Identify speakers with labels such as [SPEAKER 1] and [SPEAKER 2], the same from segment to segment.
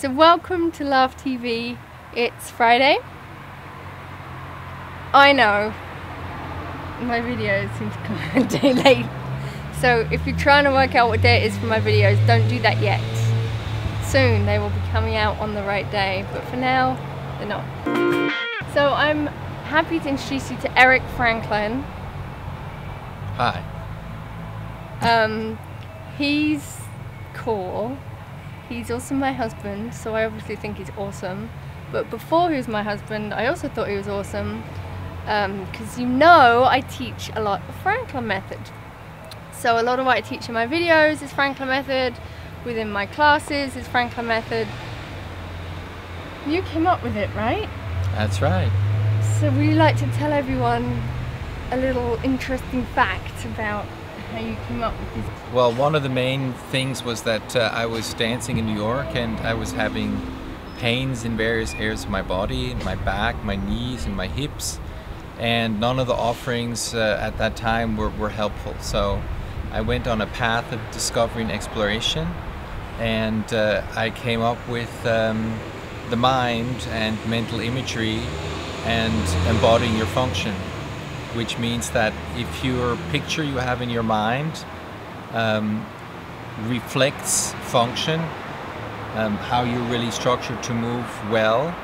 [SPEAKER 1] So welcome to Love TV. It's Friday. I know my videos seem to come a day late. So if you're trying to work out what day it is for my videos, don't do that yet. Soon they will be coming out on the right day, but for now, they're not. So I'm happy to introduce you to Eric Franklin.
[SPEAKER 2] Hi.
[SPEAKER 1] Um, he's cool. He's also my husband, so I obviously think he's awesome. But before he was my husband, I also thought he was awesome because um, you know I teach a lot of Franklin method. So a lot of what I teach in my videos is Franklin method. Within my classes is Franklin method. You came up with it, right?
[SPEAKER 2] That's right.
[SPEAKER 1] So would you like to tell everyone a little interesting fact about how you came up with this?
[SPEAKER 2] Well, one of the main things was that uh, I was dancing in New York and I was having pains in various areas of my body, my back, my knees, and my hips. And none of the offerings uh, at that time were, were helpful. So I went on a path of discovery and exploration. And uh, I came up with um, the mind and mental imagery and embodying your function which means that if your picture you have in your mind um, reflects function, um, how you're really structured to move well,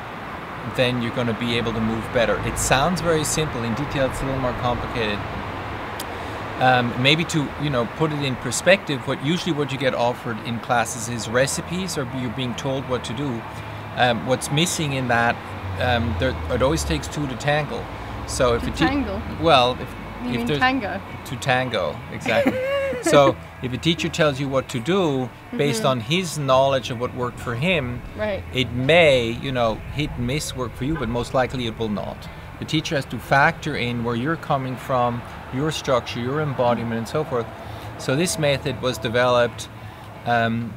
[SPEAKER 2] then you're going to be able to move better. It sounds very simple. In detail, it's a little more complicated. Um, maybe to you know put it in perspective, what usually what you get offered in classes is recipes, or you're being told what to do. Um, what's missing in that, um, there, it always takes two to tangle. So if
[SPEAKER 1] to
[SPEAKER 2] a
[SPEAKER 1] tangle.
[SPEAKER 2] well, if,
[SPEAKER 1] You
[SPEAKER 2] if
[SPEAKER 1] mean
[SPEAKER 2] there's
[SPEAKER 1] tango?
[SPEAKER 2] to tango exactly. so if a teacher tells you what to do based
[SPEAKER 1] Mm-hmm.
[SPEAKER 2] on his knowledge of what worked for him,
[SPEAKER 1] Right.
[SPEAKER 2] it may you know hit miss work for you, but most likely it will not. The teacher has to factor in where you're coming from, your structure, your embodiment, and so forth. So this method was developed. Um,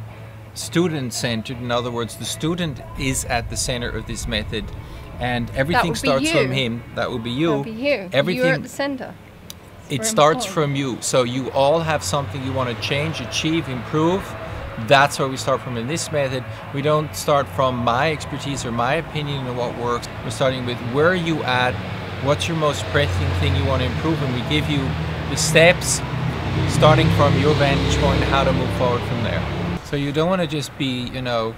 [SPEAKER 2] student centered in other words the student is at the center of this method and everything
[SPEAKER 1] would
[SPEAKER 2] starts from him. That will be you.
[SPEAKER 1] That'll be you.
[SPEAKER 2] everything
[SPEAKER 1] You're at the center.
[SPEAKER 2] it starts
[SPEAKER 1] important.
[SPEAKER 2] from you. So you all have something you want to change achieve improve. That's where we start from in this method. We don't start from my expertise or my opinion of what works. We're starting with where are you at what's your most pressing thing you want to improve and we give you the steps starting from your vantage point how to move forward from there so you don't want to just be you know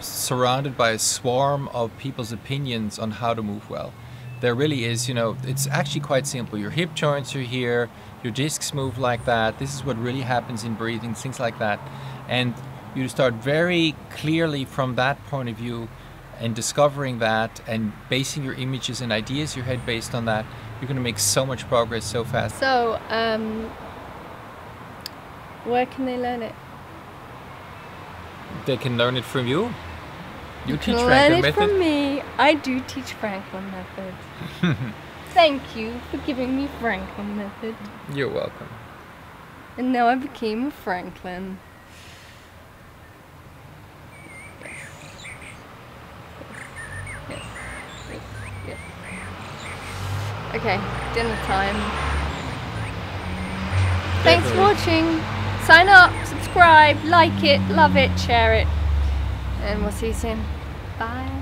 [SPEAKER 2] surrounded by a swarm of people's opinions on how to move well. There really is, you know, it's actually quite simple. Your hip joints are here, your discs move like that. This is what really happens in breathing, things like that. And you start very clearly from that point of view and discovering that and basing your images and ideas your head based on that. You're going to make so much progress so fast.
[SPEAKER 1] So, um, where can they learn it?
[SPEAKER 2] They can learn it from you. You, teach
[SPEAKER 1] Can
[SPEAKER 2] Franklin
[SPEAKER 1] learn it
[SPEAKER 2] method.
[SPEAKER 1] from me. I do teach Franklin method. Thank you for giving me Franklin method.
[SPEAKER 2] You're welcome.
[SPEAKER 1] And now I became a Franklin. Yes. Yes. Yes. Okay, dinner time. Thanks for watching. Sign up, subscribe, like it, love it, share it. And we'll see you soon. Bye.